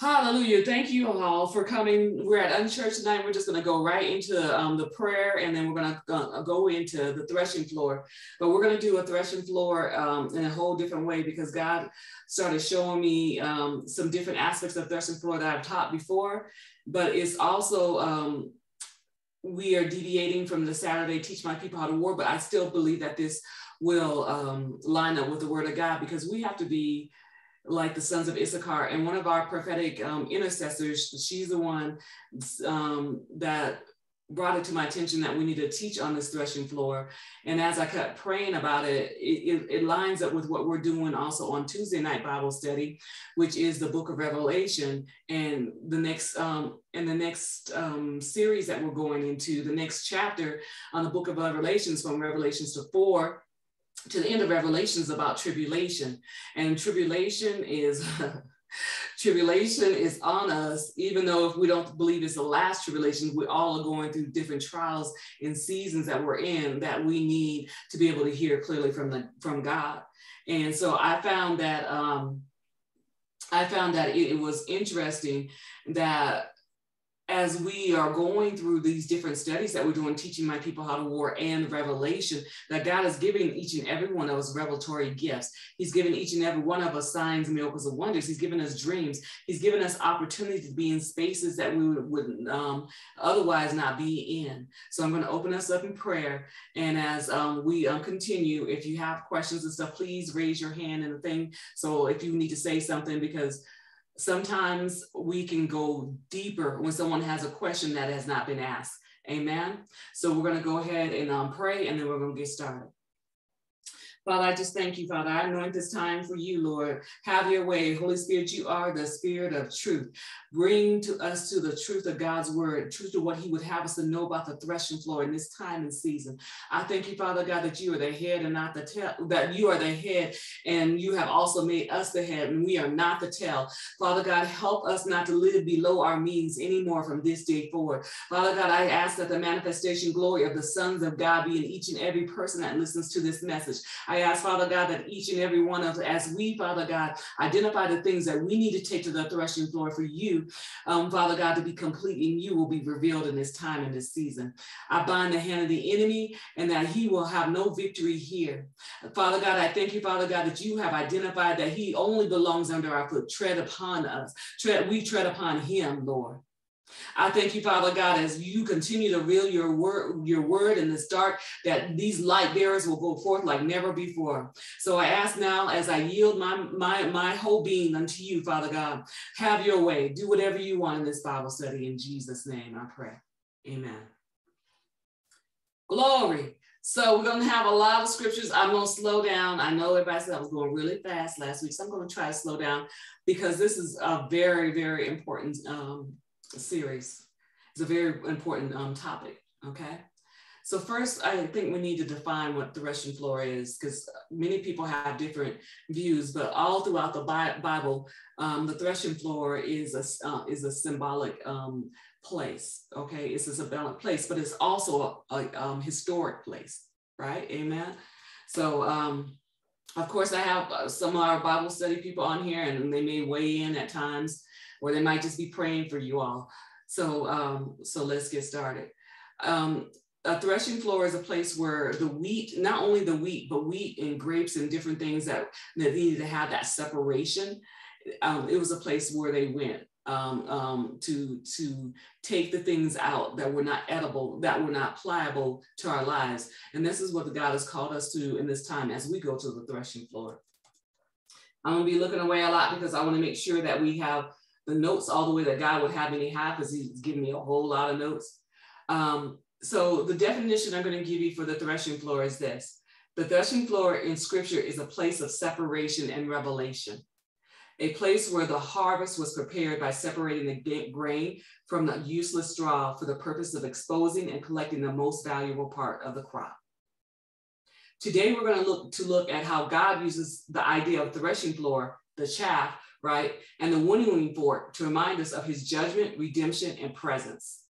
Hallelujah. Thank you all for coming. We're at Unchurch tonight. We're just going to go right into um, the prayer and then we're going to uh, go into the threshing floor. But we're going to do a threshing floor um, in a whole different way because God started showing me um, some different aspects of threshing floor that I've taught before. But it's also, um, we are deviating from the Saturday Teach My People How to War, but I still believe that this will um, line up with the Word of God because we have to be like the sons of Issachar. And one of our prophetic um, intercessors, she's the one um, that brought it to my attention that we need to teach on this threshing floor. And as I kept praying about it, it, it, lines up with what we're doing also on Tuesday night Bible study, which is the book of Revelation. And the next um, in the next um, series that we're going into, the next chapter on the book of Revelations from Revelations to four to the end of Revelations about tribulation. And tribulation is tribulation is on us, even though if we don't believe it's the last tribulation, we all are going through different trials and seasons that we're in that we need to be able to hear clearly from the from God. And so I found that um, I found that it, it was interesting that as we are going through these different studies that we're doing, teaching my people how to war and revelation, that God is giving each and every one of us revelatory gifts. He's given each and every one of us signs, miracles, and wonders. He's given us dreams. He's given us opportunities to be in spaces that we would, um, otherwise not be in. So I'm going to open us up in prayer. And as um, we um, continue, if you have questions and stuff, please raise your hand and the thing. So if you need to say something, because sometimes we can go deeper when someone has a question that has not been asked. Amen. So we're going to go ahead and um, pray and then we're going to get started. Father, I just thank you, Father. I anoint this time for you, Lord. Have your way. Holy Spirit, you are the spirit of truth. Bring to us to the truth of God's word, truth to what he would have us to know about the threshing floor in this time and season. I thank you, Father God, that you are the head and not the tail, that you are the head and you have also made us the head and we are not the tail. Father God, help us not to live below our means anymore from this day forward. Father God, I ask that the manifestation glory of the sons of God be in each and every person that listens to this message. I ask, Father God, that each and every one of us, as we, Father God, identify the things that we need to take to the threshing floor for you, um, Father God, to be complete in you will be revealed in this time and this season. I bind the hand of the enemy and that he will have no victory here. Father God, I thank you, Father God, that you have identified that he only belongs under our foot. Tread upon us. Tread, we tread upon him, Lord. I thank you, Father God, as you continue to reveal your word, your word in this dark, that these light bearers will go forth like never before. So I ask now, as I yield my my my whole being unto you, Father God, have your way. Do whatever you want in this Bible study. In Jesus' name, I pray. Amen. Glory. So we're going to have a lot of scriptures. I'm going to slow down. I know everybody said I was going really fast last week, so I'm going to try to slow down because this is a very, very important um, series. It's a very important um, topic, okay? So first, I think we need to define what the threshing floor is because many people have different views, but all throughout the Bible, um, the threshing floor is a, uh, is a symbolic um, place, okay? It's a symbolic place, but it's also a, a um, historic place, right? Amen? So, um, of course, I have uh, some of our Bible study people on here and they may weigh in at times or they might just be praying for you all. So, um, so let's get started. Um, a threshing floor is a place where the wheat, not only the wheat, but wheat and grapes and different things that, that needed to have that separation. Um, it was a place where they went um, um, to, to take the things out that were not edible, that were not pliable to our lives. And this is what the God has called us to in this time as we go to the threshing floor. I'm gonna be looking away a lot because I wanna make sure that we have the notes all the way that God would have me have because he's giving me a whole lot of notes. Um, so the definition I'm going to give you for the threshing floor is this. The threshing floor in scripture is a place of separation and revelation, a place where the harvest was prepared by separating the grain from the useless straw for the purpose of exposing and collecting the most valuable part of the crop. Today, we're going to look to look at how God uses the idea of threshing floor, the chaff, right? And the winnowing fork to remind us of his judgment, redemption, and presence.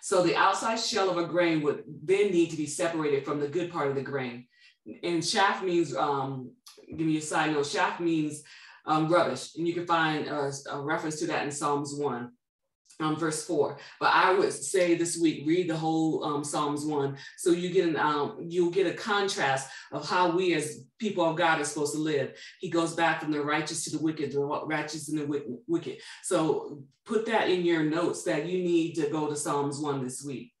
So the outside shell of a grain would then need to be separated from the good part of the grain. And chaff means, um, give me a side note, chaff means um, rubbish. And you can find a, a reference to that in Psalms 1 um, verse four. But I would say this week, read the whole um, Psalms one, so you get an um, you'll get a contrast of how we as people of God are supposed to live. He goes back from the righteous to the wicked, the righteous and the wicked. So put that in your notes that you need to go to Psalms one this week.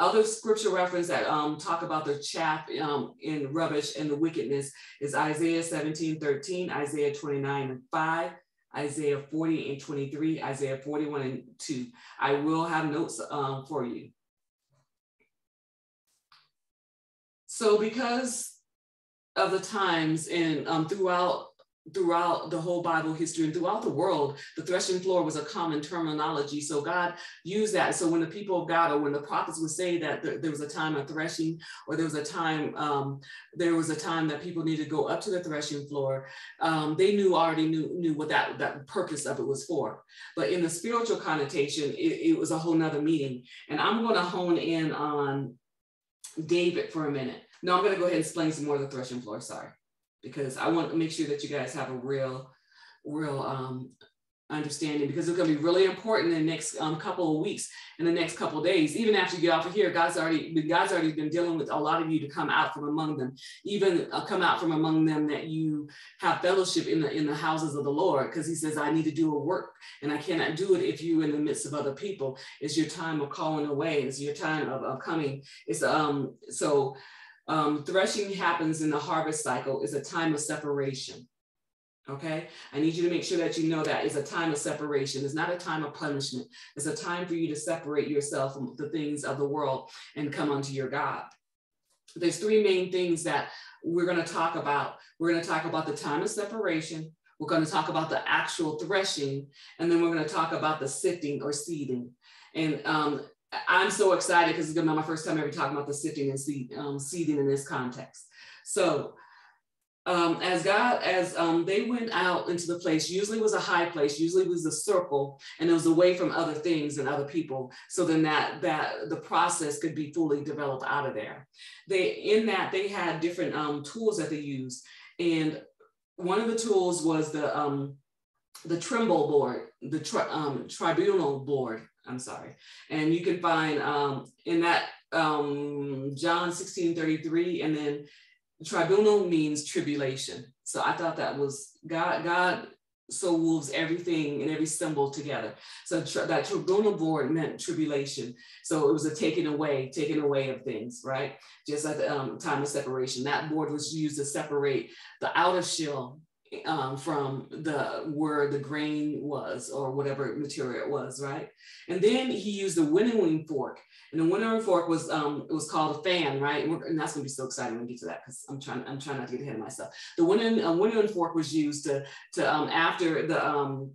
Other scripture reference that um, talk about the chaff um, in rubbish and the wickedness is Isaiah 17, 13, Isaiah 29 and 5, Isaiah 40 and 23, Isaiah 41 and 2. I will have notes um, for you. So because of the times and um, throughout throughout the whole Bible history and throughout the world, the threshing floor was a common terminology. So God used that. So when the people of God or when the prophets would say that there, there was a time of threshing or there was a time, um, there was a time that people needed to go up to the threshing floor, um, they knew already knew, knew what that, that purpose of it was for. But in the spiritual connotation, it, it was a whole nother meaning. And I'm going to hone in on David for a minute. No, I'm going to go ahead and explain some more of the threshing floor. Sorry because I want to make sure that you guys have a real, real um, understanding because it's going to be really important in the next um, couple of weeks, in the next couple of days. Even after you get off of here, God's already God's already been dealing with a lot of you to come out from among them, even uh, come out from among them that you have fellowship in the in the houses of the Lord, because He says, "I need to do a work, and I cannot do it if you in the midst of other people." It's your time of calling away. It's your time of, of coming. It's um so um, threshing happens in the harvest cycle is a time of separation. Okay, I need you to make sure that you know that it's a time of separation. It's not a time of punishment. It's a time for you to separate yourself from the things of the world and come unto your God. There's three main things that we're going to talk about. We're going to talk about the time of separation. We're going to talk about the actual threshing, and then we're going to talk about the sifting or seeding. And um, I'm so excited because it's gonna be my first time ever talking about the sifting and seed, um, seeding in this context. So um, as God, as um, they went out into the place, usually was a high place, usually was a circle, and it was away from other things and other people. So then that that the process could be fully developed out of there. They in that they had different um, tools that they used, and one of the tools was the um, the Trimble board, the tri- um, tribunal board, I'm sorry. And you can find um, in that um, John 16 33, and then tribunal means tribulation. So I thought that was God, God so wolves everything and every symbol together. So that tribunal board meant tribulation. So it was a taking away, taking away of things, right? Just at the um, time of separation. That board was used to separate the outer shell um, from the where the grain was or whatever material it was, right? And then he used the winnowing fork, and the winnowing fork was um, it was called a fan, right? And, and that's gonna be so exciting when we get to that because I'm trying I'm trying not to get ahead of myself. The winnowing uh, winnowing fork was used to to um, after the um,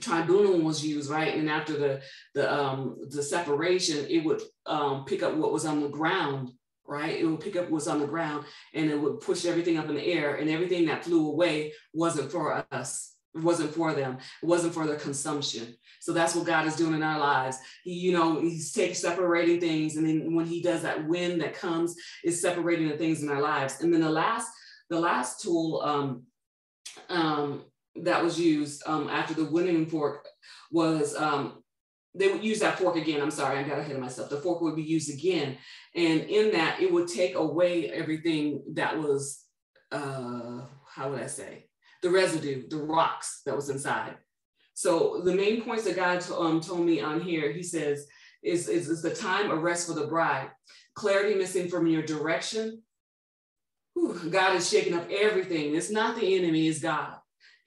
tribunal was used, right? And after the the um, the separation, it would um, pick up what was on the ground right? It would pick up what's on the ground and it would push everything up in the air and everything that flew away wasn't for us. It wasn't for them. It wasn't for their consumption. So that's what God is doing in our lives. He, you know, he's taking separating things. And then when he does that wind that comes, is separating the things in our lives. And then the last, the last tool um, um, that was used um, after the winnowing fork was um, they would use that fork again. I'm sorry, I got ahead of myself. The fork would be used again. And in that, it would take away everything that was, uh, how would I say, the residue, the rocks that was inside. So the main points that God um, told me on here, he says, is, is, is the time of rest for the bride. Clarity missing from your direction. Whew, God is shaking up everything. It's not the enemy, it's God.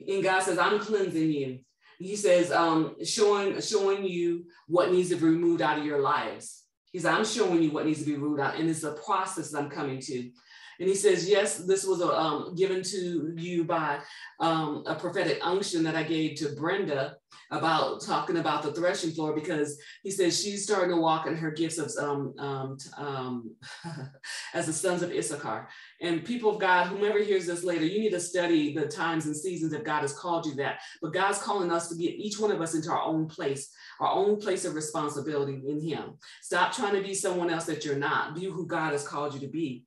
And God says, I'm cleansing you he says, um, showing, showing you what needs to be removed out of your lives. He said, I'm showing you what needs to be removed out, and it's a process I'm coming to. And he says, yes, this was a, um, given to you by um, a prophetic unction that I gave to Brenda about talking about the threshing floor because he says she's starting to walk in her gifts of um, um, um as the sons of Issachar. And people of God, whomever hears this later, you need to study the times and seasons that God has called you that. But God's calling us to get each one of us into our own place, our own place of responsibility in Him. Stop trying to be someone else that you're not. Be who God has called you to be.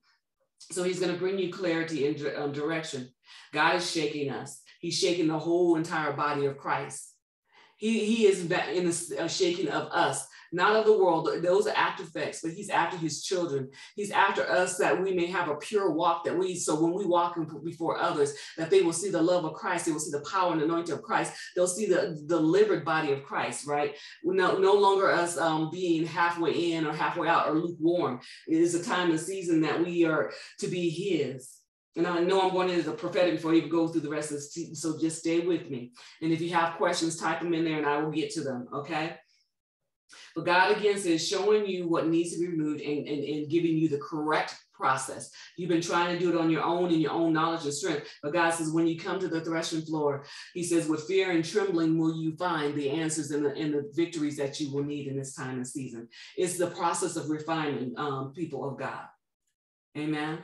So he's going to bring you clarity and um, direction. God is shaking us. He's shaking the whole entire body of Christ. He, he is in the shaking of us not of the world. Those are after effects, but he's after his children. He's after us that we may have a pure walk that we, so when we walk before others, that they will see the love of Christ. They will see the power and anointing of Christ. They'll see the delivered body of Christ, right? No, no longer us um, being halfway in or halfway out or lukewarm. It is a time and season that we are to be his. And I know I'm going into the prophetic before even go through the rest of this, so just stay with me. And if you have questions, type them in there and I will get to them, okay? But God again says showing you what needs to be removed and, and, and giving you the correct process. You've been trying to do it on your own in your own knowledge and strength. But God says, when you come to the threshing floor, He says, with fear and trembling will you find the answers and the, and the victories that you will need in this time and season. It's the process of refining um, people of God. Amen.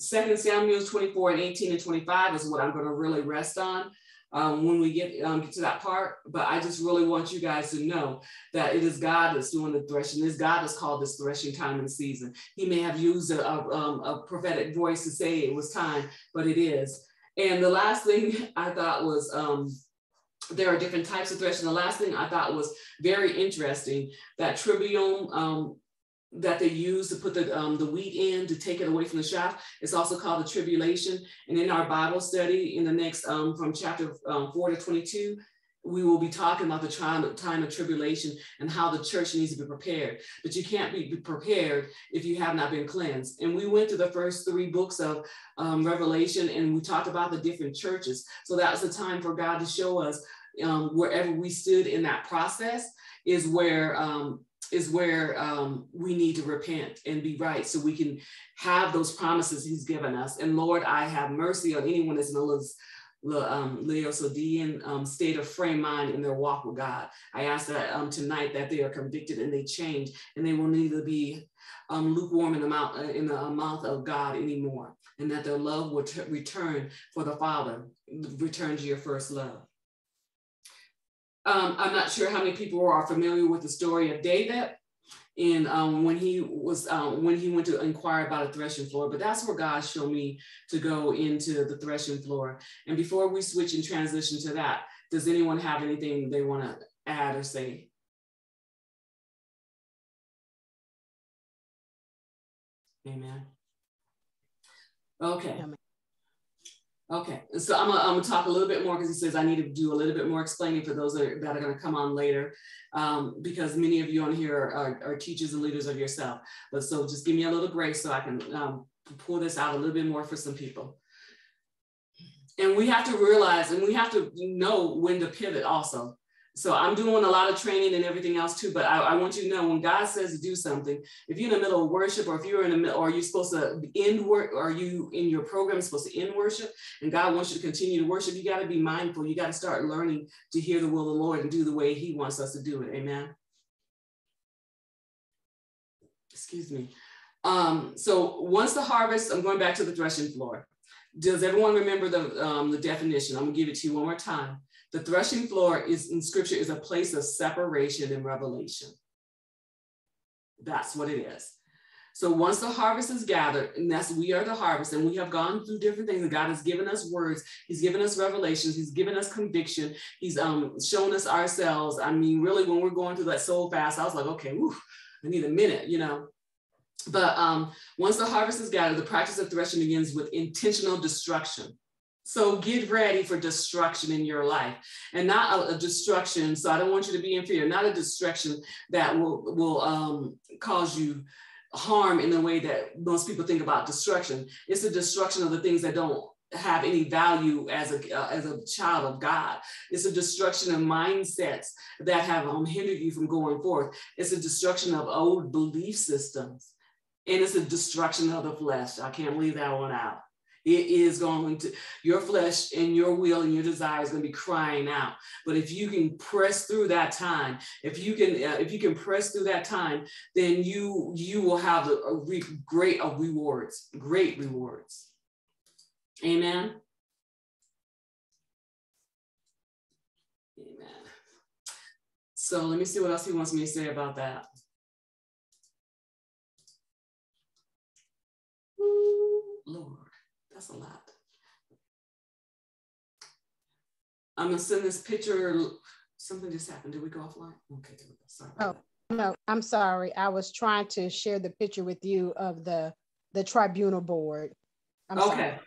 Second Samuel 24 and 18 and 25 is what I'm going to really rest on um, when we get, um, get to that part. But I just really want you guys to know that it is God that's doing the threshing. It's God that's called this threshing time and season. He may have used a, a, um, a prophetic voice to say it was time, but it is. And the last thing I thought was um, there are different types of threshing. The last thing I thought was very interesting that trivium um, that they use to put the, um, the wheat in to take it away from the shaft. It's also called the tribulation. And in our Bible study in the next, um, from chapter um, 4 to 22, we will be talking about the time, of, time of tribulation and how the church needs to be prepared. But you can't be prepared if you have not been cleansed. And we went to the first three books of um, Revelation and we talked about the different churches. So that was the time for God to show us um, wherever we stood in that process is where um, is where um, we need to repent and be right so we can have those promises he's given us. And Lord, I have mercy on anyone that's in a um, Laodicean um, state of frame mind in their walk with God. I ask that um, tonight that they are convicted and they change and they will neither be um, lukewarm in the mouth uh, in the mouth of God anymore, and that their love will return for the Father, return to your first love. Um, I'm not sure how many people are familiar with the story of David and um, when he was um, when he went to inquire about a threshing floor but that's where god showed me to go into the threshing floor. And before we switch and transition to that does anyone have anything they want to add or say? Amen. Okay Okay, so I'm gonna, I'm talk a little bit more because he says I need to do a little bit more explaining for those that are, that are gonna come on later, um, because many of you on here are, are, teachers and leaders of yourself. But so just give me a little grace so I can um, pull this out a little bit more for some people. And we have to realize and we have to know when to pivot also. So I'm doing a lot of training and everything else too, but I, I, want you to know when God says to do something, if you're in the middle of worship or if you're in the middle, or you're supposed to end work, or you in your program supposed to end worship and God wants you to continue to worship, you got to be mindful. You got to start learning to hear the will of the Lord and do the way he wants us to do it. Amen. Excuse me. Um, so once the harvest, I'm going back to the threshing floor. Does everyone remember the, um, the definition? I'm gonna give it to you one more time. The threshing floor is in scripture is a place of separation and revelation. That's what it is. So once the harvest is gathered, and that's we are the harvest, and we have gone through different things, and God has given us words, He's given us revelations, He's given us conviction, He's um shown us ourselves. I mean, really, when we're going through that soul fast, I was like, okay, whew, I need a minute, you know. But um, once the harvest is gathered, the practice of threshing begins with intentional destruction. So get ready for destruction in your life and not a, a, destruction. So I don't want you to be in fear, not a destruction that will, will um, cause you harm in the way that most people think about destruction. It's the destruction of the things that don't have any value as a, uh, as a child of God. It's a destruction of mindsets that have um, hindered you from going forth. It's a destruction of old belief systems. And it's a destruction of the flesh. I can't leave that one out. It is going to, your flesh and your will and your desire is going to be crying out. But if you can press through that time, if you can, uh, if you can press through that time, then you, you will have a, a re- great rewards, great rewards. Amen. Amen. So let me see what else he wants me to say about that. Lord. That's a lot. I'm gonna send this picture. Something just happened. Did we go offline? Okay, sorry. Oh no, I'm sorry. I was trying to share the picture with you of the the tribunal board. I'm okay.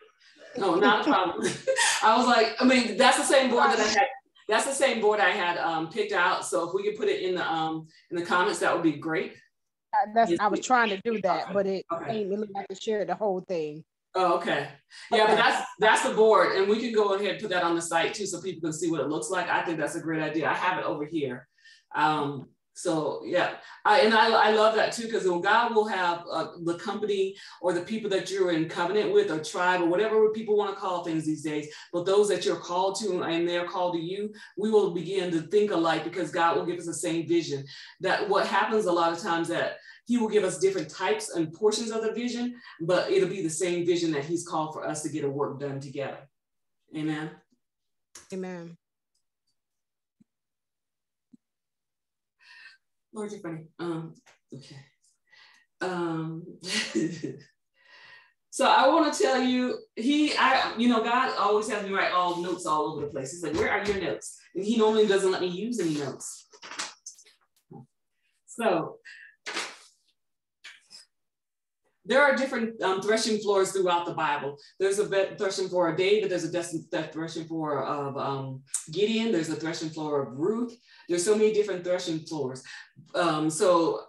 Sorry. No, not a problem. I was like, I mean, that's the same board that I had. That's the same board I had um, picked out. So if we could put it in the um, in the comments, that would be great. Uh, that's, I was trying to do that, but it okay. made me look like to share the whole thing. Oh, okay. Yeah, but that's that's the board, and we can go ahead and put that on the site too, so people can see what it looks like. I think that's a great idea. I have it over here. Um, so yeah, I, and I, I love that too because God will have uh, the company or the people that you're in covenant with or tribe or whatever people want to call things these days, but those that you're called to and they're called to you, we will begin to think alike because God will give us the same vision. That what happens a lot of times that He will give us different types and portions of the vision, but it'll be the same vision that He's called for us to get a work done together. Amen. Amen. Lord, you're funny. Um, okay. Um, so I want to tell you, he, I, you know, God always has me write all notes all over the place. He's like, where are your notes? And he normally doesn't let me use any notes. So there are different um, threshing floors throughout the Bible. There's a threshing floor of David. There's a threshing floor of um, Gideon. There's a threshing floor of Ruth. There's so many different threshing floors. Um, so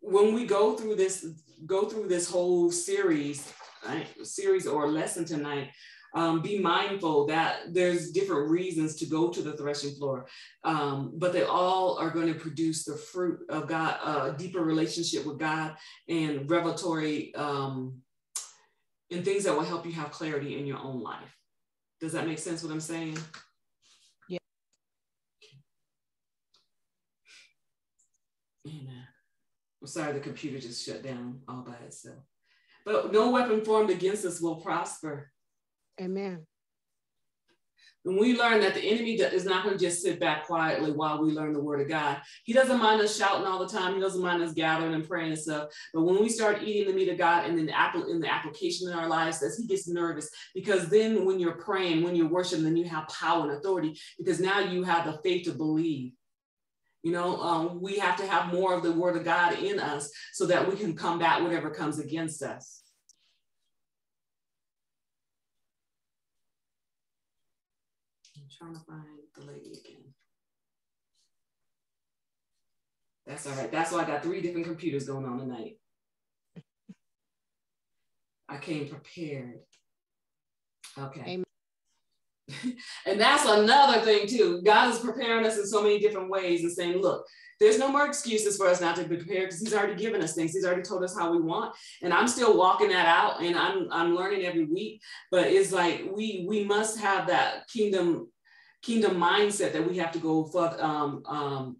when we go through this, go through this whole series, right, series or lesson tonight, um, be mindful that there's different reasons to go to the threshing floor, um, but they all are going to produce the fruit of God, a deeper relationship with God, and revelatory um, and things that will help you have clarity in your own life. Does that make sense? What I'm saying? Yeah. Amen. I'm sorry, the computer just shut down all by itself. But no weapon formed against us will prosper. Amen. When we learn that the enemy is not going to just sit back quietly while we learn the word of God, he doesn't mind us shouting all the time. He doesn't mind us gathering and praying and stuff. But when we start eating the meat of God and then the, apple in the application in our lives, as he gets nervous, because then when you're praying, when you're worshiping, then you have power and authority because now you have the faith to believe. You know, um, we have to have more of the word of God in us so that we can combat whatever comes against us. Trying to find the lady again. That's all right. That's why I got three different computers going on tonight. I came prepared. Okay. Amen. and that's another thing too. God is preparing us in so many different ways and saying, look, there's no more excuses for us not to be prepared because he's already given us things. He's already told us how we want. And I'm still walking that out and I'm I'm learning every week. But it's like we we must have that kingdom kingdom mindset that we have to go for, um, um,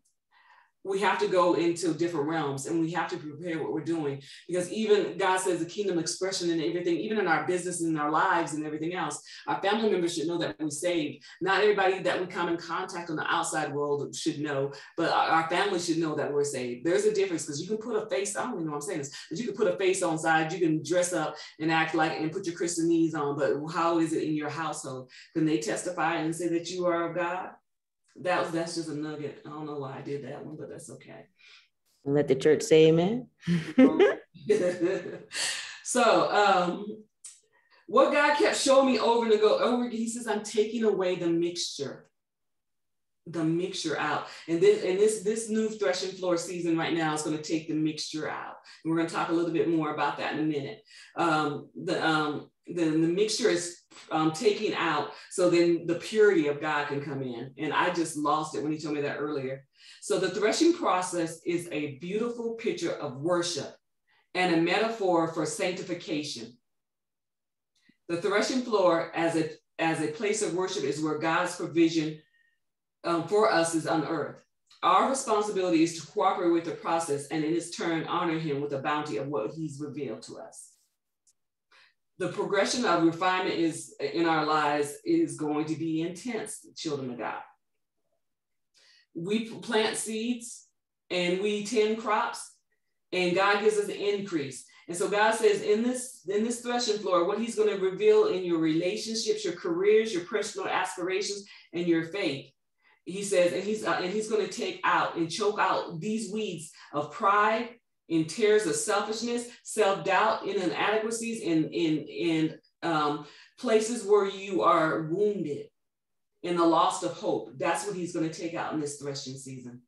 we have to go into different realms and we have to prepare what we're doing because even God says the kingdom expression and everything, even in our business and our lives and everything else, our family members should know that we're saved. Not everybody that we come in contact on the outside world should know, but our, family should know that we're saved. There's a difference because you can put a face, I don't even know what I'm saying this, but you can put a face on side, you can dress up and act like and put your Christianese on, but how is it in your household? Can they testify and say that you are of God? That was that's just a nugget. I don't know why I did that one, but that's okay. Let the church say amen. so um what God kept showing me over and go over, he says, I'm taking away the mixture the mixture out. And this and this this new threshing floor season right now is going to take the mixture out. And we're going to talk a little bit more about that in a minute. Um, the um, the, the mixture is um, taking out so then the purity of God can come in. And I just lost it when he told me that earlier. So the threshing process is a beautiful picture of worship and a metaphor for sanctification. The threshing floor as a, as a place of worship is where God's provision um, for us is unearthed. Our responsibility is to cooperate with the process and in its turn honor him with the bounty of what he's revealed to us the progression of refinement is in our lives is going to be intense, children of God. We plant seeds and we tend crops, and God gives us an increase. And so God says in this in this threshing floor, what He's going to reveal in your relationships, your careers, your personal aspirations, and your faith. He says, and He's uh, and He's going to take out and choke out these weeds of pride, in tears of selfishness, self doubt, in inadequacies, in in in um, places where you are wounded, in the loss of hope. That's what He's going to take out in this threshing season.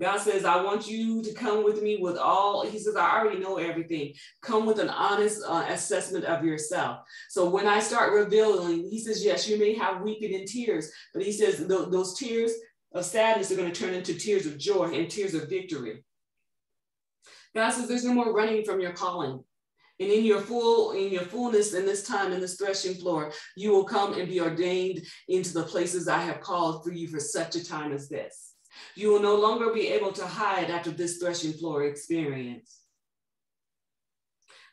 God says, I want you to come with me with all, He says, I already know everything. Come with an honest uh, assessment of yourself. So when I start revealing, He says, Yes, you may have weeping and tears, but He says, those tears of sadness are going to turn into tears of joy and tears of victory. God says, There's no more running from your calling. And in your full, in your fullness in this time in this threshing floor, you will come and be ordained into the places I have called for you for such a time as this. You will no longer be able to hide after this threshing floor experience.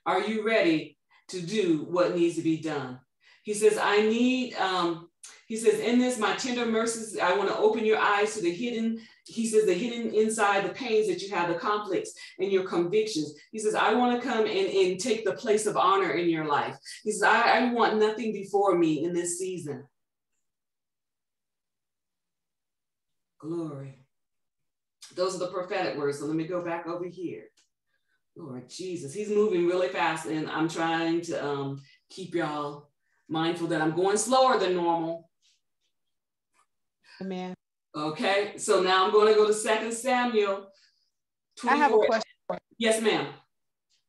Are you ready to do what needs to be done? He says, I need, um, he says, in this, my tender mercies, I want to open your eyes to the hidden, he says, the hidden inside, the pains that you have, the conflicts and your convictions. He says, I want to come and, and take the place of honor in your life. He says, I, I want nothing before me in this season. Glory. Those are the prophetic words. So let me go back over here. Lord Jesus, he's moving really fast, and I'm trying to um, keep y'all mindful that I'm going slower than normal. Amen. Okay, so now I'm going to go to Second Samuel. 24. I have a question. Yes, ma'am.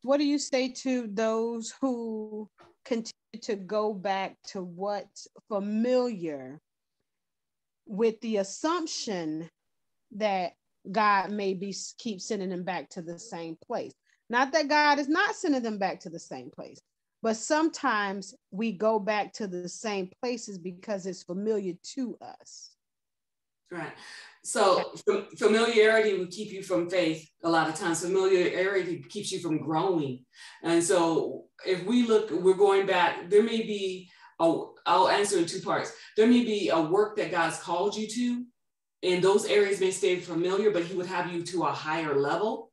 What do you say to those who continue to go back to what's familiar with the assumption that God may be keep sending them back to the same place. Not that God is not sending them back to the same place, but sometimes we go back to the same places because it's familiar to us. Right. So familiarity will keep you from faith a lot of times. Familiarity keeps you from growing. And so if we look, we're going back, there may be, oh, I'll answer in two parts. There may be a work that God's called you to and those areas may stay familiar, but he would have you to a higher level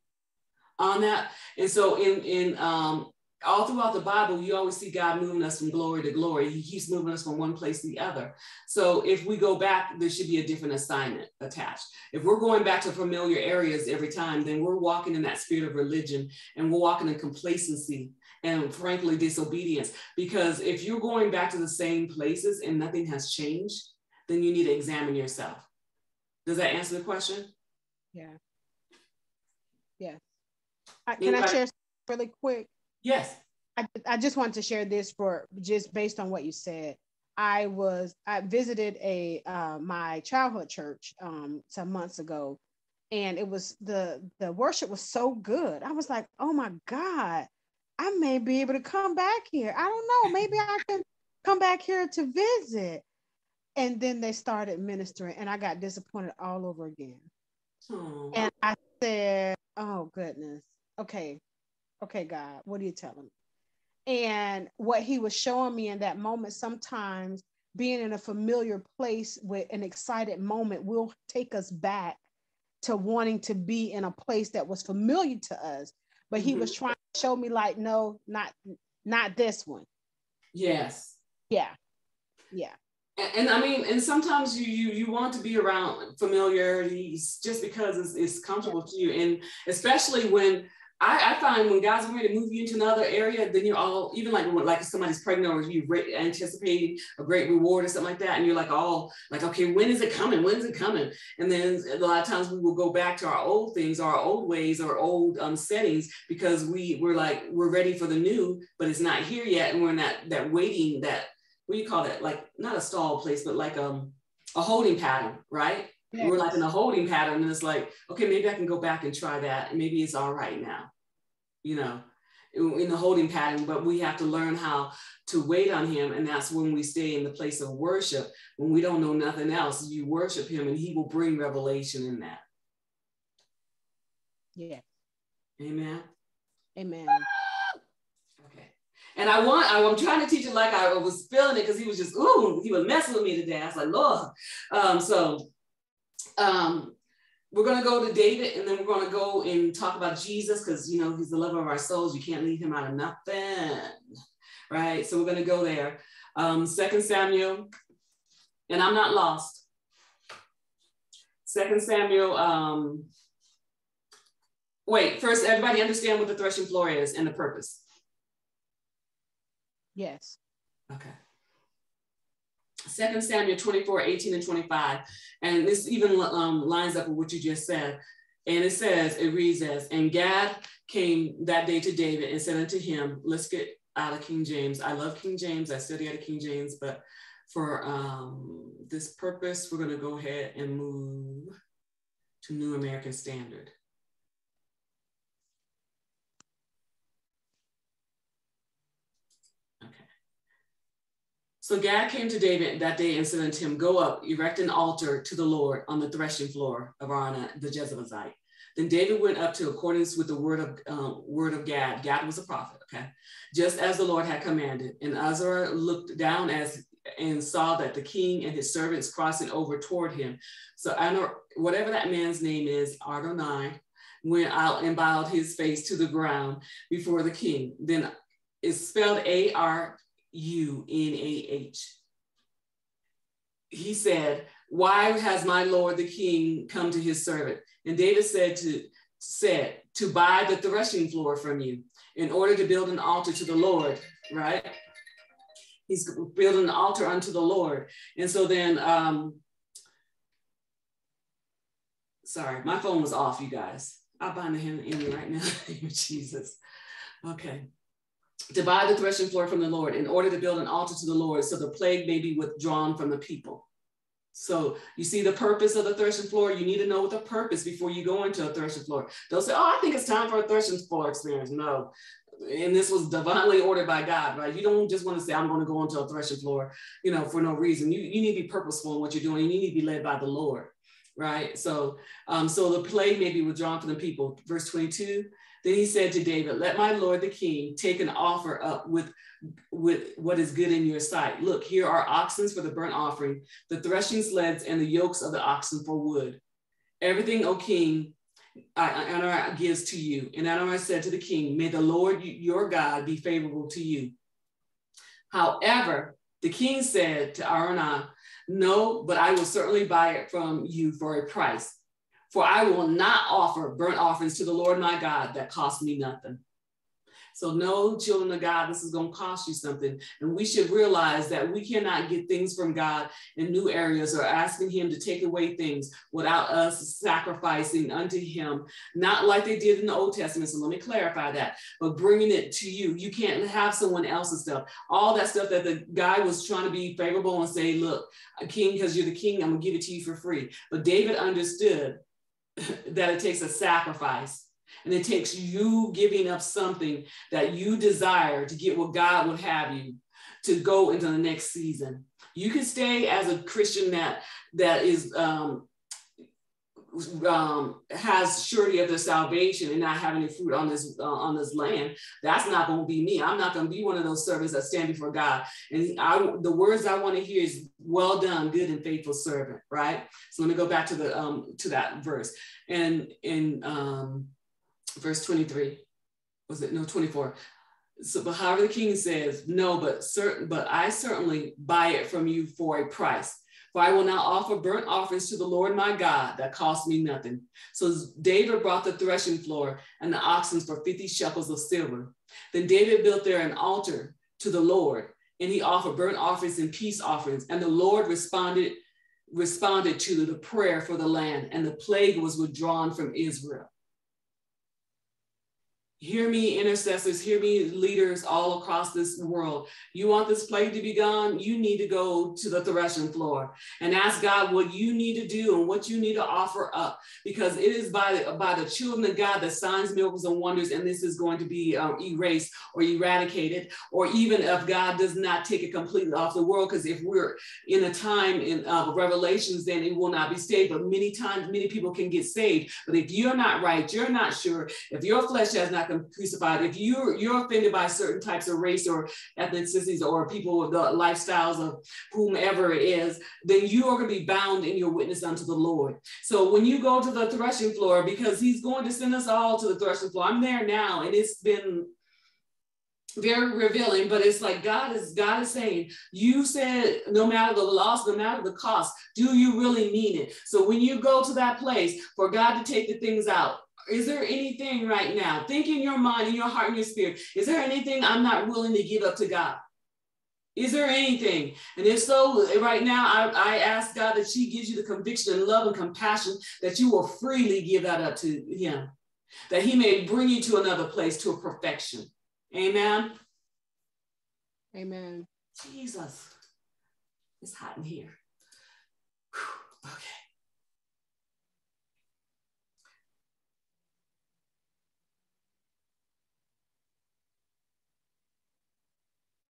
on that. And so in in um, all throughout the Bible, you always see God moving us from glory to glory. He keeps moving us from one place to the other. So if we go back, there should be a different assignment attached. If we're going back to familiar areas every time, then we're walking in that spirit of religion and we're walking in complacency and frankly disobedience. Because if you're going back to the same places and nothing has changed, then you need to examine yourself. Does that answer the question? Yeah. Yeah. I, can I share really quick? Yes. I, I just wanted to share this for just based on what you said. I was I visited a uh, my childhood church um, some months ago, and it was the the worship was so good. I was like, oh my god, I may be able to come back here. I don't know. Maybe I can come back here to visit and then they started ministering and i got disappointed all over again hmm. and i said oh goodness okay okay god what are you telling me? And what he was showing me in that moment sometimes being in a familiar place with an excited moment will take us back to wanting to be in a place that was familiar to us. But he mm-hmm. was trying to show me like no not not this one. Yes. Yeah. Yeah. And, and, I mean, and sometimes you you you want to be around familiarities just because it's, it's comfortable to you, and especially when I, I, find when God's ready to move you into another area, then you're all even like like somebody's pregnant or you re- anticipating a great reward or something like that, and you're like all like, okay, when is it coming? When is it coming? And then a lot of times we will go back to our old things, our old ways, our old um, settings because we we're like we're ready for the new, but it's not here yet, and we're in that that waiting that what do you call that? Like not a stall place, but like um a holding pattern, right? We're like in a holding pattern, and it's like, okay, maybe I can go back and try that, and maybe it's all right now, you know, in the holding pattern. But we have to learn how to wait on Him, and that's when we stay in the place of worship. When we don't know nothing else, you worship Him, and He will bring revelation in that. Yeah. Amen. Amen. Okay and I want, I, am trying to teach it like I was feeling it because he was just, ooh, he was messing with me today. I was like, Lord. Um, so um, we're going to go to David and then we're going to go and talk about Jesus because, you know, he's the lover of our souls. You can't leave him out of nothing, right? So we're going to go there. Um, Second Samuel, and I'm not lost. Second Samuel, um, wait, first, everybody understand what the threshing floor is and the purpose? Yes. Okay. Second Samuel 24, 18 and 25. And this even um, lines up with what you just said. And it says, it reads as, and Gad came that day to David and said unto him, let's get out of King James. I love King James. I study out of King James, but for um, this purpose, we're gonna go ahead and move to New American Standard. So Gad came to David that day and said unto him, Go up, erect an altar to the Lord on the threshing floor of Araunah the Jebusite. Then David went up to accordance with the word of um, word of Gad. Gad was a prophet, okay, just as the Lord had commanded. And Azariah looked down as and saw that the king and his servants crossing over toward him. So I know whatever that man's name is, Adonai, went out and bowed his face to the ground before the king. Then it's spelled A R U N A H. He said, Why has my Lord the king come to his servant? And David said to said, to buy the threshing floor from you in order to build an altar to the Lord, right? He's building an altar unto the Lord. And so then um sorry, my phone was off, you guys. I'll bind the hand in right now. Jesus. Okay buy the threshing floor from the Lord in order to build an altar to the Lord so the plague may be withdrawn from the people. So you see the purpose of the threshing floor. You need to know what the purpose before you go into a threshing floor. Don't say, "Oh, I think it's time for a threshing floor experience." No, and this was divinely ordered by God, right? You don't just want to say, "I'm going to go into a threshing floor," you know, for no reason. You you need to be purposeful in what you're doing. You need to be led by the Lord, right? So, um, so the plague may be withdrawn from the people. Verse 22. Then he said to David, Let my lord the king take an offer up with, with what is good in your sight. Look, here are oxen for the burnt offering, the threshing sleds, and the yokes of the oxen for wood. Everything, O king, I, gives to you. And Adonai said to the king, May the Lord your God be favorable to you. However, the king said to Araunah, No, but I will certainly buy it from you for a price. For I will not offer burnt offerings to the Lord my God that cost me nothing. So, no, children of God, this is going to cost you something. And we should realize that we cannot get things from God in new areas or asking Him to take away things without us sacrificing unto Him, not like they did in the Old Testament. So, let me clarify that, but bringing it to you. You can't have someone else's stuff. All that stuff that the guy was trying to be favorable and say, Look, king, because you're the king, I'm going to give it to you for free. But David understood that it takes a sacrifice and it takes you giving up something that you desire to get what God would have you to go into the next season. You can stay as a Christian that that is um, um, has surety of their salvation and not have any fruit on this uh, on this land, that's not going to be me. I'm not going to be one of those servants that stand before God. And I, the words I want to hear is "Well done, good and faithful servant." Right. So let me go back to the um, to that verse and in um, verse 23 was it no 24 so but however the king says no but certain but i certainly buy it from you for a price for I will now offer burnt offerings to the Lord my God that cost me nothing. So David brought the threshing floor and the oxen for 50 shekels of silver. Then David built there an altar to the Lord, and he offered burnt offerings and peace offerings. And the Lord responded, responded to the prayer for the land, and the plague was withdrawn from Israel. Hear me, intercessors, hear me, leaders all across this world. You want this plague to be gone? You need to go to the threshing floor and ask God what you need to do and what you need to offer up, because it is by the, by the children of God that signs, miracles, and wonders, and this is going to be um, erased or eradicated, or even if God does not take it completely off the world, because if we're in a time in uh, Revelations, then it will not be saved. But many times, many people can get saved. But if you're not right, you're not sure, if your flesh has not crucified. If you're you're offended by certain types of race or ethnicities or people with the lifestyles of whomever it is, then you are going to be bound in your witness unto the Lord. So when you go to the threshing floor, because He's going to send us all to the threshing floor. I'm there now, and it's been very revealing, but it's like God is God is saying, you said no matter the loss, no matter the cost, do you really mean it? So when you go to that place for God to take the things out, is there anything right now? Think in your mind, in your heart, in your spirit. Is there anything I'm not willing to give up to God? Is there anything? And if so, right now, I, I ask God that she gives you the conviction and love and compassion that you will freely give that up to Him, that He may bring you to another place, to a perfection. Amen. Amen. Jesus. It's hot in here. Whew. Okay.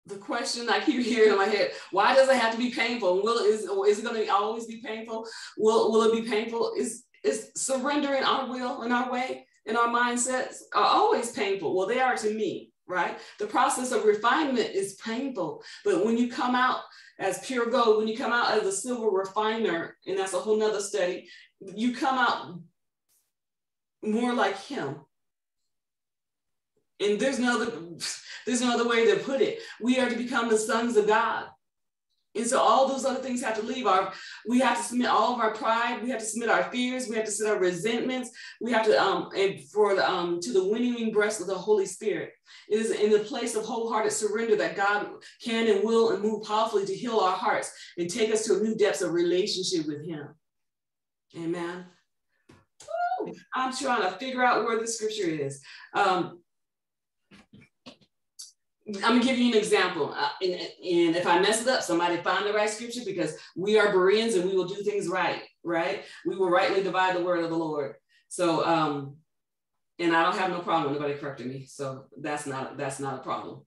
The question I keep hearing in my head, why does it have to be painful? Will is is it going to always be painful? Will will it be painful? Is is surrendering our will and our way and our mindsets are always painful? Well, they are to me right? The process of refinement is painful, but when you come out as pure gold, when you come out as a silver refiner, and that's a whole nother study, you come out more like him. And there's no other, there's no other way to put it. We are to become the sons of God. And so all those other things have to leave. Our we have to submit all of our pride. We have to submit our fears. We have to submit our resentments. We have to um and for the um to the winning breast of the Holy Spirit. It is in the place of wholehearted surrender that God can and will and move powerfully to heal our hearts and take us to a new depths of relationship with Him. Amen. Woo! I'm trying to figure out where the scripture is. Um, I'm gonna give you an example, uh, and, and, if I mess it up, somebody find the right scripture because we are Bereans and we will do things right, right? We will rightly divide the word of the Lord. So, um, and I don't have no problem nobody correcting me, so that's not that's not a problem.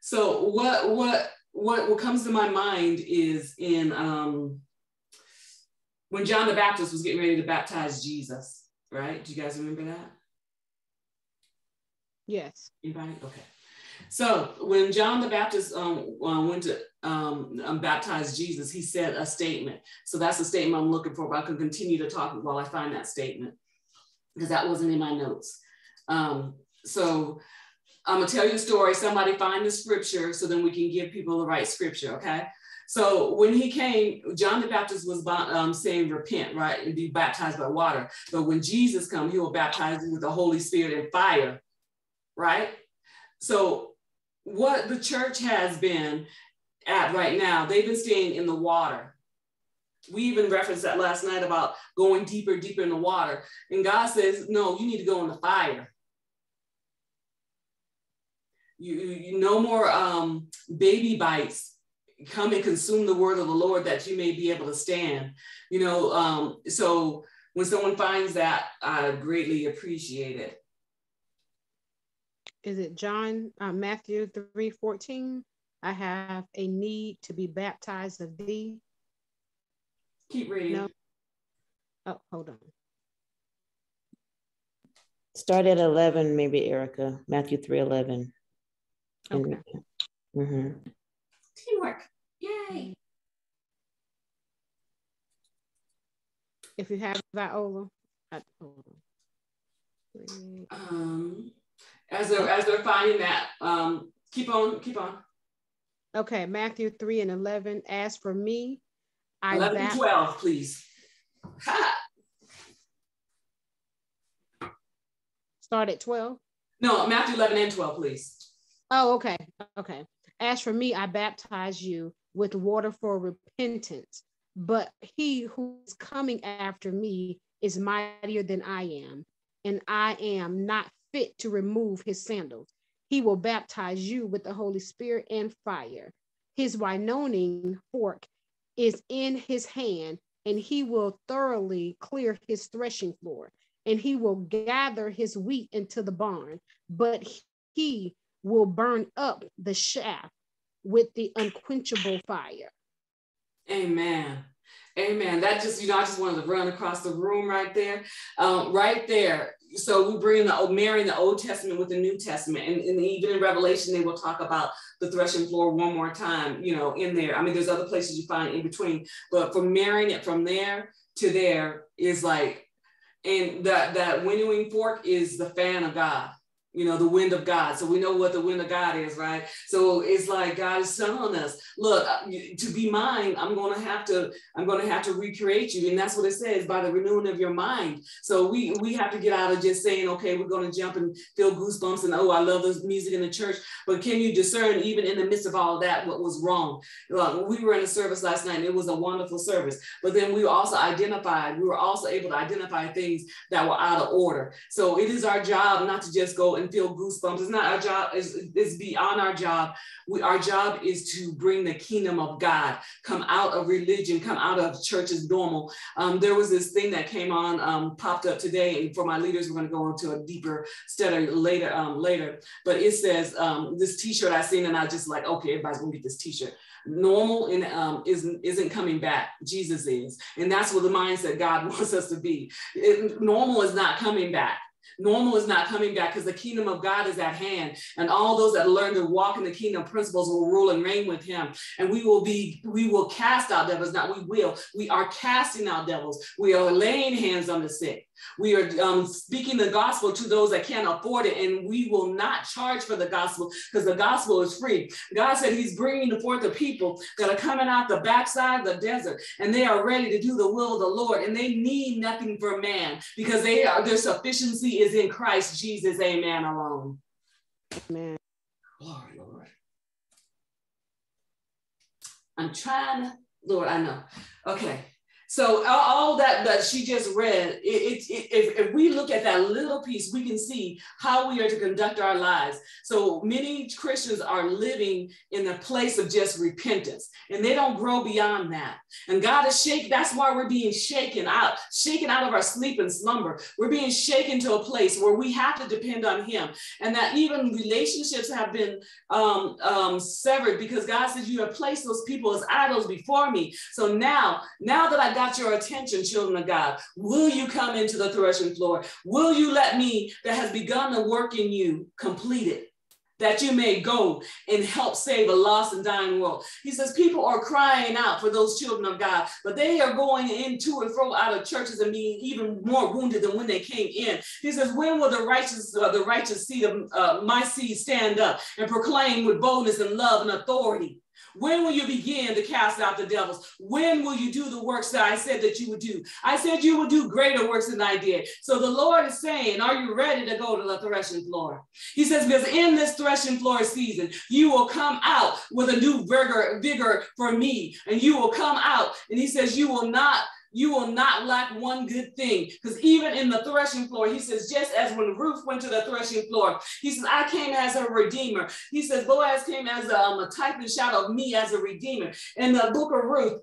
So, what what what what comes to my mind is in um, when John the Baptist was getting ready to baptize Jesus, right? Do you guys remember that? Yes. Anybody? Okay. So when John the Baptist um, uh, went to um, um, baptize Jesus, he said a statement. So that's the statement I'm looking for, but I can continue to talk while I find that statement because that wasn't in my notes. Um, so I'm gonna tell you a story. Somebody find the scripture so then we can give people the right scripture, okay? So when he came, John the Baptist was um, saying, repent, right? And be baptized by water. But when Jesus come, he will baptize you with the Holy Spirit and fire, right? So what the church has been at right now, they've been staying in the water. We even referenced that last night about going deeper, deeper in the water. And God says, no, you need to go in the fire. You, you no more um, baby bites. Come and consume the word of the Lord that you may be able to stand. You know, um, so when someone finds that, I greatly appreciate it is it John uh, Matthew 3 14? I have a need to be baptized of thee. Keep reading. No. Oh, hold on. Start at 11, maybe, Erica. Matthew 3 11. Okay. Mm-hmm. Teamwork. Yay. If you have Viola, I, um, as they're as they're finding that. Um, keep on, keep on. Okay, Matthew 3 and 11. As for me, I 11 and 12, please. Ha! Start at 12. No, Matthew 11 and 12, please. Oh, okay. Okay. As for me, I baptize you with water for repentance, but he who is coming after me is mightier than I am, and I am not fit to remove his sandals. He will baptize you with the Holy Spirit and fire. His winnowing fork is in his hand, and he will thoroughly clear his threshing floor, and he will gather his wheat into the barn, but he will burn up the shaft with the unquenchable fire. Amen. Amen. That just, you know, I just wanted to run across the room right there. Um, right there. So we bring the marrying the Old Testament with the New Testament. And, and even in Revelation, they will talk about the threshing floor one more time, you know, in there. I mean, there's other places you find in between, but from marrying it from there to there is like, and that that winnowing fork is the fan of God you know, the wind of God. So we know what the wind of God is, right? So it's like God is telling us, look, uh, to be mine, I'm going to have to, I'm going to have to recreate you. And that's what it says by the renewing of your mind. So we, we have to get out of just saying, okay, we're going to jump and feel goosebumps and, oh, I love this music in the church. But can you discern even in the midst of all that, what was wrong? Look, we were in a service last night and it was a wonderful service, but then we also identified, we were also able to identify things that were out of order. So it is our job not to just go and feel goosebumps. It's not our job, it's, it's beyond our job. We, our job is to bring the kingdom of God, come out of religion, come out of church as normal. Um, there was this thing that came on, um, popped up today, and for my leaders, we're going to go into a deeper study later. Um, later, but it says um, this T-shirt I seen, and I just like, okay, everybody's gonna get this T-shirt normal and um, isn't isn't coming back jesus is and that's what the mindset god wants us to be it, normal is not coming back Normal is not coming back because the kingdom of God is at hand. And all those that learn to walk in the kingdom principles will rule and reign with him. And we will be, we will cast out devils. Not we will. We are casting out devils. We are laying hands on the sick. We are um, speaking the gospel to those that can't afford it, and we will not charge for the gospel because the gospel is free. God said He's bringing forth the people that are coming out the backside of the desert, and they are ready to do the will of the Lord, and they need nothing from man because they are their sufficiency is in Christ Jesus. Amen. Alone. Amen. Glory, Lord. I'm trying, Lord. I know. Okay. So all that that she just read, it, it, it, if, if we look at that little piece, we can see how we are to conduct our lives. So many Christians are living in the place of just repentance, and they don't grow beyond that. And God is shaking. That's why we're being shaken out, shaken out of our sleep and slumber. We're being shaken to a place where we have to depend on Him, and that even relationships have been um, um, severed because God says, "You have placed those people as idols before me." So now, now that I got got your attention, children of God, will you come into the threshing floor? Will you let me, that has begun the work in you, complete it? that you may go and help save a lost and dying world. He says people are crying out for those children of God, but they are going in to and fro out of churches and being even more wounded than when they came in. He says, when will the righteous, uh, the righteous seed of uh, my seed stand up and proclaim with boldness and love and authority? When will you begin to cast out the devils? When will you do the works that I said that you would do? I said you would do greater works than I did. So the Lord is saying, Are you ready to go to the threshing floor? He says, Because in this threshing floor season, you will come out with a new vigor, vigor for me, and you will come out. And he says, You will not you will not lack one good thing. Because even in the threshing floor, he says, just as when Ruth went to the threshing floor, he says, I came as a redeemer. He says, Boaz came as a, um, a type and shadow of me as a redeemer. In the book of Ruth,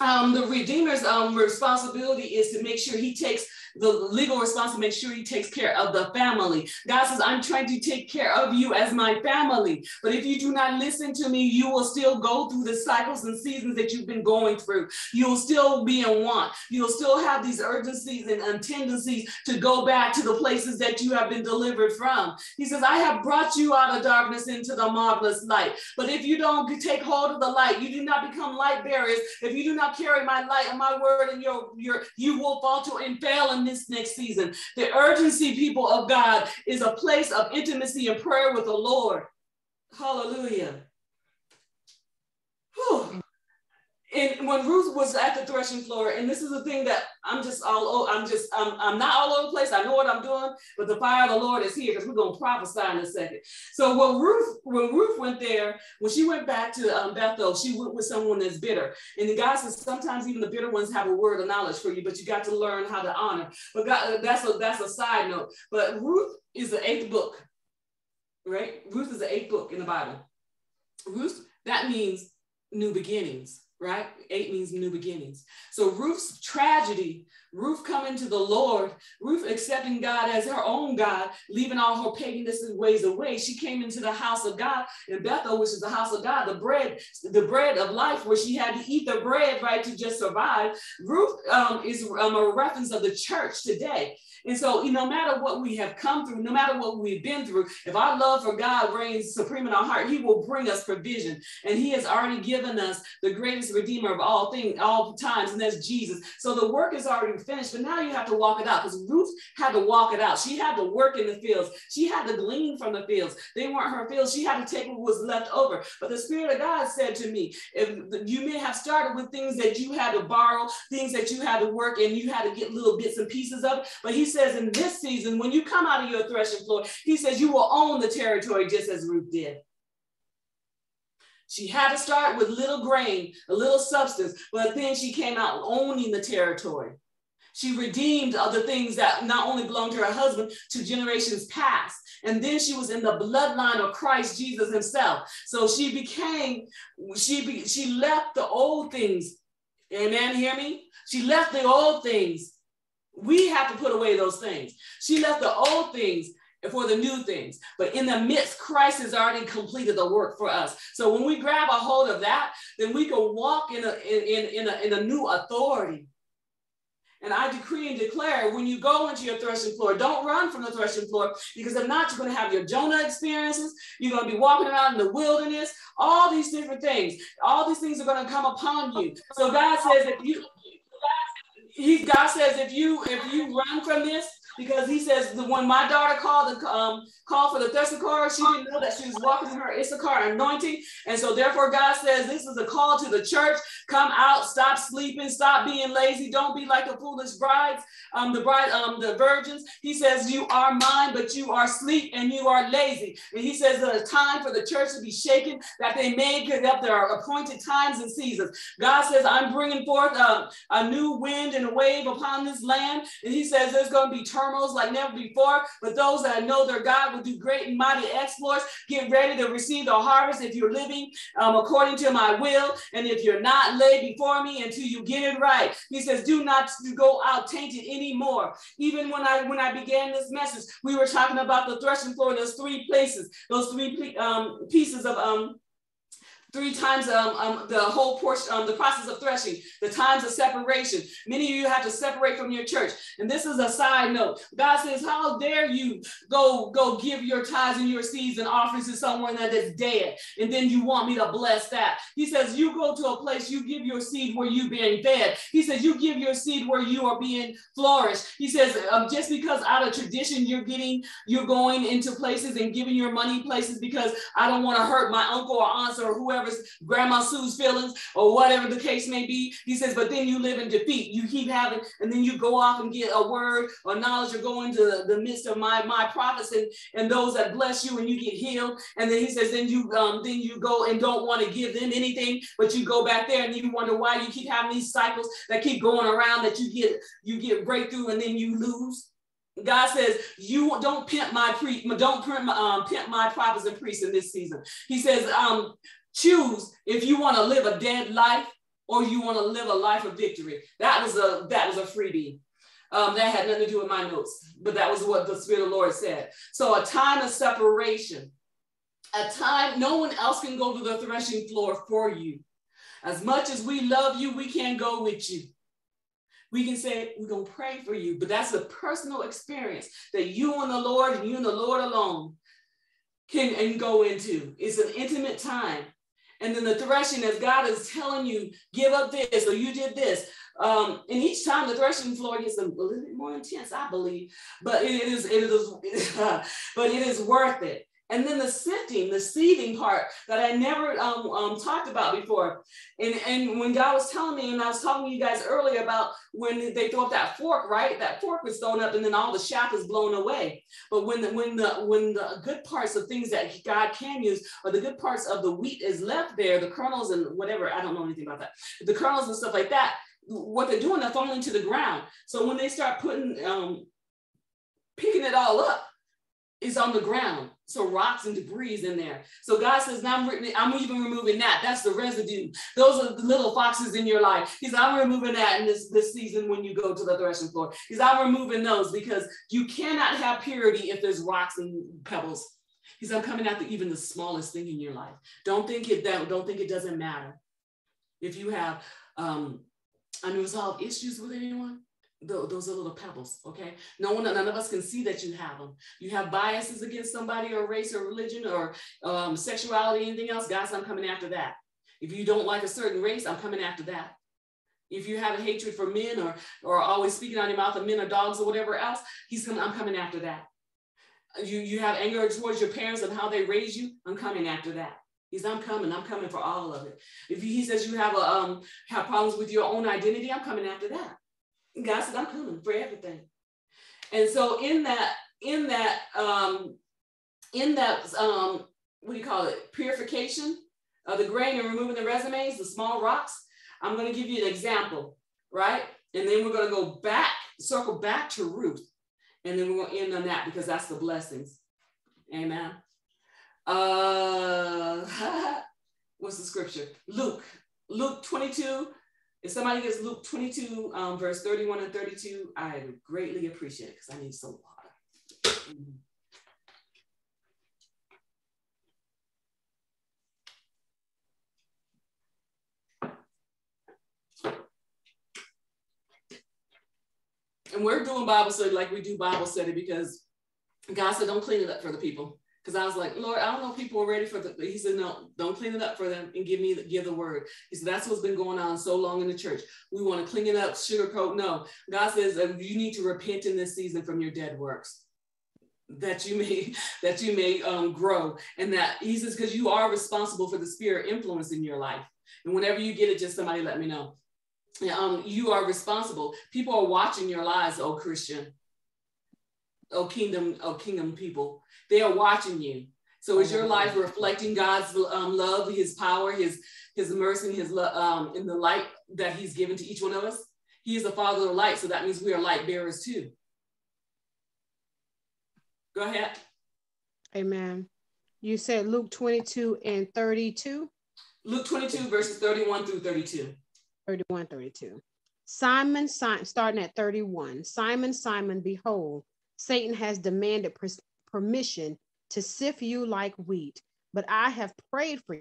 um, the redeemer's um, responsibility is to make sure he takes the legal response to make sure he takes care of the family. God says, I'm trying to take care of you as my family. But if you do not listen to me, you will still go through the cycles and seasons that you've been going through. You'll still be in want. You'll still have these urgencies and, and tendencies to go back to the places that you have been delivered from. He says, I have brought you out of darkness into the marvelous light. But if you don't take hold of the light, you do not become light bearers. If you do not carry my light and my word and your, your you will fall to and fail in this next season. The urgency, people of God, is a place of intimacy and prayer with the Lord. Hallelujah. Whew and when Ruth was at the threshing floor, and this is the thing that I'm just all I'm just, I'm, I'm not all over the place. I know what I'm doing, but the fire of the Lord is here because we're going to prophesy in a second. So when Ruth, when Ruth went there, when she went back to um, Bethel, she went with someone that's bitter. And the God says sometimes even the bitter ones have a word of knowledge for you, but you got to learn how to honor. But God, that's a, that's a side note. But Ruth is the eighth book, right? Ruth is the eighth book in the Bible. Ruth, that means new beginnings right? Eight means new beginnings. So Ruth's tragedy, Ruth coming to the Lord, Ruth accepting God as her own God, leaving all her paganism ways away. She came into the house of God in Bethel, which is the house of God, the bread, the bread of life, where she had to eat the bread, right, to just survive. Ruth um, is um, a reference of the church today. And so, no matter what we have come through, no matter what we've been through, if our love for God reigns supreme in our heart, He will bring us provision. And He has already given us the greatest Redeemer of all things, all times, and that's Jesus. So the work is already finished, but now you have to walk it out because Ruth had to walk it out. She had to work in the fields. She had to glean from the fields. They weren't her fields. She had to take what was left over. But the Spirit of God said to me, if you may have started with things that you had to borrow, things that you had to work, and you had to get little bits and pieces of, but He says in this season, when you come out of your threshing floor, he says you will own the territory just as Ruth did. She had to start with little grain, a little substance, but then she came out owning the territory. She redeemed other things that not only belonged to her husband to generations past, and then she was in the bloodline of Christ Jesus himself. So she became, she be, she left the old things. Amen. Hear me? She left the old things we have to put away those things. She left the old things for the new things. But in the midst, Christ has already completed the work for us. So when we grab a hold of that, then we can walk in a, in, in, a, in a new authority. And I decree and declare when you go into your threshing floor, don't run from the threshing floor because if not, you're going to have your Jonah experiences. You're going to be walking around in the wilderness, all these different things. All these things are going to come upon you. So God says, if you, he God says if you if you run from this because he says when my daughter called the um call for the Thessalonica, she didn't know that she was walking in her Issachar anointing. And so therefore God says this is a call to the church. Come out, stop sleeping, stop being lazy. Don't be like the foolish brides, um, the bride, um, the virgins. He says, You are mine, but you are sleep and you are lazy. And he says that it's time for the church to be shaken, that they may get up their appointed times and seasons. God says, I'm bringing forth um, a new wind and a wave upon this land. And he says there's going to be turmoils like never before. But those that know their God will do great and mighty exploits. Get ready to receive the harvest if you're living um, according to my will. And if you're not, lay before me until you get it right. He says, do not go out tainted anymore. Even when I when I began this message, we were talking about the threshing floor. Those three places, those three um, pieces of um, three times um, um, the whole portion, um, the process of threshing, the times of separation. Many of you have to separate from your church. And this is a side note. God says, how dare you go, go give your tithes and your seeds and offerings to someone that is dead. And then you want me to bless that. He says, you go to a place, you give your seed where you being fed. He says, you give your seed where you are being flourished. He says, um, just because out of tradition you're getting, you're going into places and giving your money places because I don't want to hurt my uncle or aunts or whoever Grandma Sue's feelings, or whatever the case may be. He says, but then you live in defeat. You keep having, and then you go off and get a word or knowledge or go into the, the midst of my my prophets and, and those that bless you and you get healed. And then he says, then you um, then you go and don't want to give them anything, but you go back there and you wonder why you keep having these cycles that keep going around that you get you get breakthrough and then you lose. God says, "You don't pimp my pre, don't pimp my, um, pimp my prophets and priests in this season." He says, um, choose if you want to live a dead life or you want to live a life of victory. That was a that was a freebie. Um, that had nothing to do with my notes, but that was what the Spirit of the Lord said. So a time of separation, a time no one else can go to the threshing floor for you. As much as we love you, we can't go with you. We can say we're gonna pray for you, but that's a personal experience that you and the Lord and you and the Lord alone can and go into. It's an intimate time and then the threshing as God is telling you, give up this or you did this. Um, and each time the threshing floor gets a little bit more intense, I believe, but it is, it is, but it is worth it. And then the sifting, the seeding part that I never um, um, talked about before. And, and when God was telling me, and I was talking to you guys earlier about when they throw up that fork, right? That fork was thrown up and then all the chaff is blown away. But when the, when the, when the good parts of things that God can use, or the good parts of the wheat is left there, the kernels and whatever, I don't know anything about that, the kernels and stuff like that, what they're doing, they're falling to the ground. So when they start putting, um, picking it all up, is on the ground. So rocks and debris is in there. So God says, I'm, I'm even removing that. That's the residue. Those are the little foxes in your life. He's I'm removing that in this, this season when you go to the threshing floor. He's I'm removing those because you cannot have purity if there's rocks and pebbles. He's I'm coming after even the smallest thing in your life. Don't think it that don't think it doesn't matter. If you have um, unresolved issues with anyone, those are little pebbles, okay? No one, none of us can see that you have them. You have biases against somebody or race or religion or um, sexuality, anything else, guys, I'm coming after that. If you don't like a certain race, I'm coming after that. If you have a hatred for men or, or always speaking out of your mouth of men or dogs or whatever else, he's coming, I'm coming after that. You, you have anger towards your parents and how they raise you, I'm coming after that. He's I'm coming, I'm coming for all of it. If he says you have a um have problems with your own identity, I'm coming after that. God said, I'm coming for everything. And so in that, in that, um, in that, um, what do you call it? Purification of the grain and removing the resumes, the small rocks. I'm going to give you an example, right? And then we're going to go back, circle back to Ruth. And then we're going to end on that because that's the blessings. Amen. Uh, what's the scripture? Luke, Luke 22, if somebody gets Luke 22, um, verse 31 and 32, I would greatly appreciate it because I need some water. And we're doing Bible study like we do Bible study because God said, don't clean it up for the people. Because I was like, Lord, I don't know if people are ready for the. He said, No, don't clean it up for them and give me give the word. He said, That's what's been going on so long in the church. We want to clean it up, sugarcoat. No, God says you need to repent in this season from your dead works that you may that you may um, grow and that he says because you are responsible for the spirit influence in your life and whenever you get it just somebody let me know um, you are responsible people are watching your lives oh christian oh kingdom oh kingdom people they are watching you. So is your life reflecting God's um, love, His power, His His mercy, His love um, in the light that He's given to each one of us? He is the Father of light, so that means we are light bearers too. Go ahead. Amen. You said Luke 22 and 32? Luke 22, verses 31 through 32. 31, 32. Simon, Simon, starting at 31. Simon, Simon, behold, Satan has demanded permission to sift you like wheat, but I have prayed for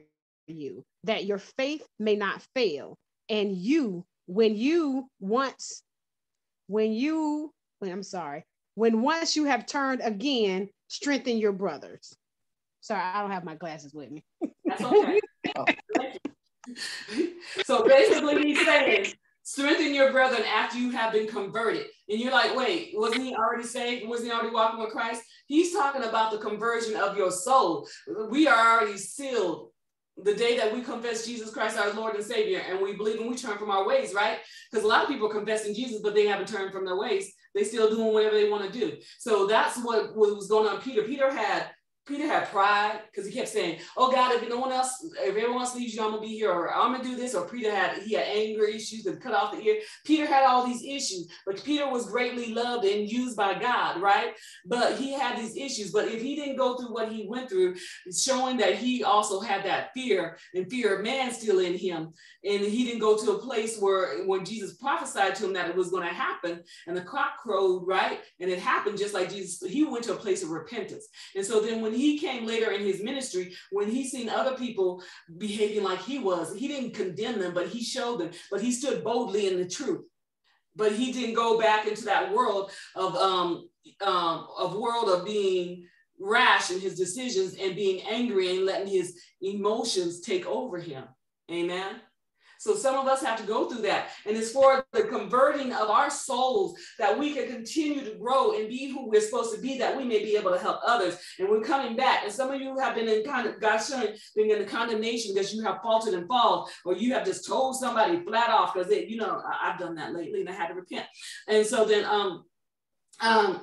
you that your faith may not fail. And you, when you once, when you, when I'm sorry, when once you have turned again, strengthen your brothers. Sorry, I don't have my glasses with me. That's okay. so basically, he's saying strengthen your brethren after you have been converted. And you're like, wait, wasn't he already saved? Wasn't he already walking with Christ? He's talking about the conversion of your soul. We are already sealed the day that we confess Jesus Christ our Lord and Savior, and we believe and we turn from our ways, right? Because a lot of people are confessing Jesus, but they haven't turned from their ways. They still doing whatever they want to do. So that's what was going on. Peter, Peter had Peter had pride because he kept saying, "Oh God, if no one else, if everyone else leaves you, I'm gonna be here, or I'm gonna do this." Or Peter had he had anger issues and cut off the ear. Peter had all these issues, but Peter was greatly loved and used by God, right? But he had these issues. But if he didn't go through what he went through, showing that he also had that fear and fear of man still in him, and he didn't go to a place where when Jesus prophesied to him that it was going to happen, and the cock crowed, right, and it happened just like Jesus. He went to a place of repentance, and so then when he came later in his ministry, when he seen other people behaving like he was, he didn't condemn them, but he showed them, but he stood boldly in the truth. But he didn't go back into that world of um, um of world of being rash in his decisions and being angry and letting his emotions take over him. Amen. So some of us have to go through that. And it's for the converting of our souls that we can continue to grow and be who we're supposed to be, that we may be able to help others. And we're coming back. And some of you have been in kind of God's showing being in the condemnation because you have faltered and fallen, or you have just told somebody flat off because they, you know, I, have done that lately and I had to repent. And so then um um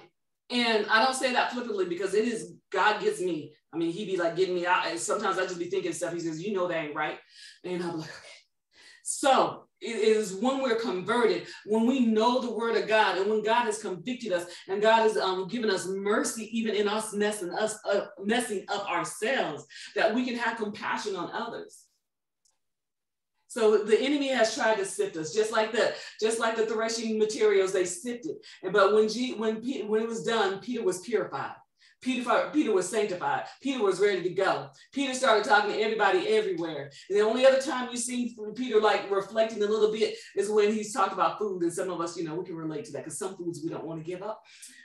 and I don't say that flippantly because it is God gets me. I mean, he be like getting me out. And sometimes I just be thinking stuff. He says, you know that ain't right. And I'm like, okay So it is when we're converted, when we know the word of God, and when God has convicted us, and God has um, given us mercy, even in us messing us uh, messing up ourselves, that we can have compassion on others. So the enemy has tried to sift us, just like the just like the threshing materials they sifted. But when G, when Peter, when it was done, Peter was purified. Peter, Peter was sanctified. Peter was ready to go. Peter started talking to everybody everywhere. And the only other time you see Peter like reflecting a little bit is when he's talked about food. And some of us, you know, we can relate to that because some foods we don't want to give up.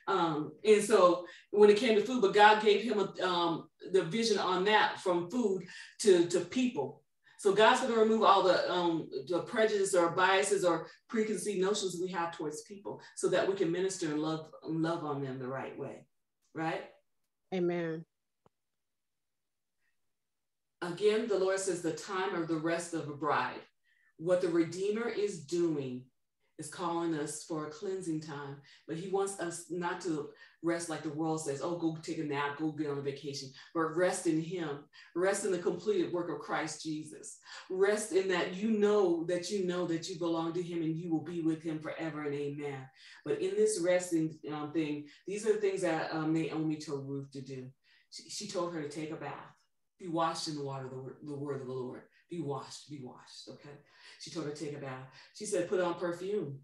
Um, and so when it came to food, but God gave him a, um, the vision on that from food to, to people. So God's going to remove all the, um, the prejudice or biases or preconceived notions we have towards people so that we can minister and love, love on them the right way. Right? Amen. Again, the Lord says the time of the rest of a bride. What the Redeemer is doing is calling us for a cleansing time, but He wants us not to rest like the world says, oh, go take a nap, go get on a vacation, but rest in Him, rest in the completed work of Christ Jesus. Rest in that you know that you know that you belong to Him and you will be with Him forever and amen. But in this resting um, thing, these are the things that um, Naomi told Ruth to do. She, she, told her to take a bath, be washed in the water, the, word, the word of the Lord. Be washed, be washed. Okay. She told her to take a bath. She said, put on perfume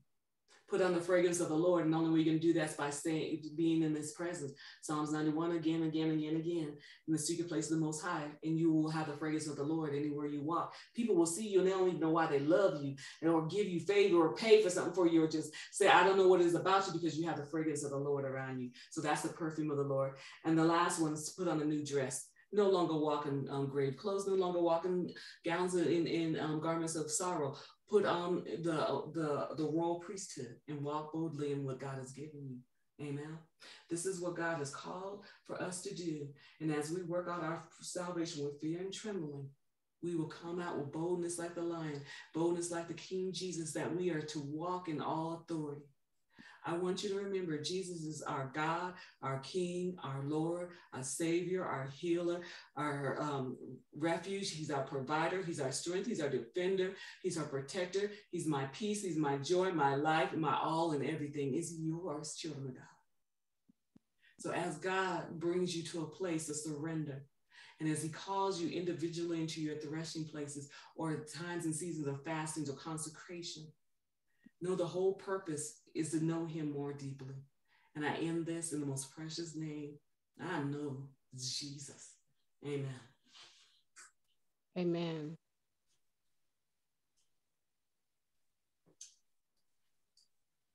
put on the fragrance of the Lord. And the only way you can do that is by staying, being in His presence. Psalms 91 again, again, again, again, in the secret place of the Most High, and you will have the fragrance of the Lord anywhere you walk. People will see you and they don't even know why they love you, and or give you favor or pay for something for you, or just say, I don't know what it is about you because you have the fragrance of the Lord around you. So that's the perfume of the Lord. And the last one is put on a new dress no longer walk in um, grave clothes, no longer walk in gowns in, in um, garments of sorrow, put on the, the, the royal priesthood and walk boldly in what God has given you. Amen. This is what God has called for us to do. And as we work out our salvation with fear and trembling, we will come out with boldness like the lion, boldness like the King Jesus, that we are to walk in all authority. I want you to remember Jesus is our God, our King, our Lord, our Savior, our healer, our um, refuge. He's our provider. He's our strength. He's our defender. He's our protector. He's my peace. He's my joy, my life, my all, and everything is yours, children of God. So as God brings you to a place of surrender, and as he calls you individually into your threshing places or times and seasons of fasting or consecration, know the whole purpose is to know him more deeply. And I end this in the most precious name I know Jesus. Amen. Amen.